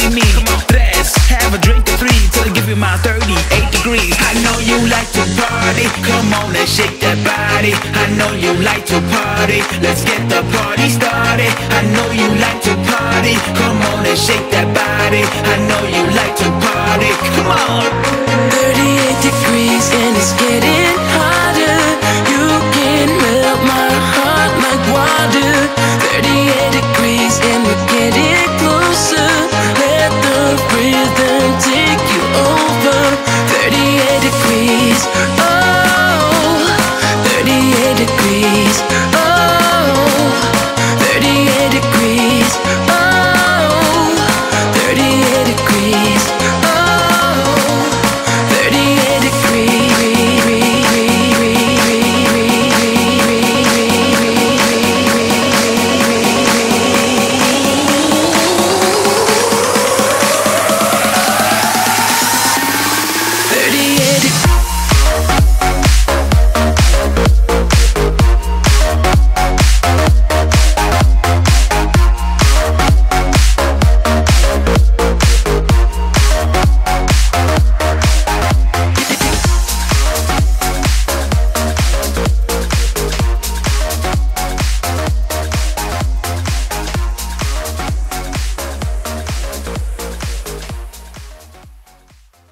see me. Let's have a drink or three till I give you my 38 degrees. I know you like to party, come on and shake that body. I know you like to party, let's get the party started. I know you like to party, come on and shake that body. I know you like to party, come on. degrees. Oh, degrees. Oh, degrees. Oh, degrees. 38 degrees.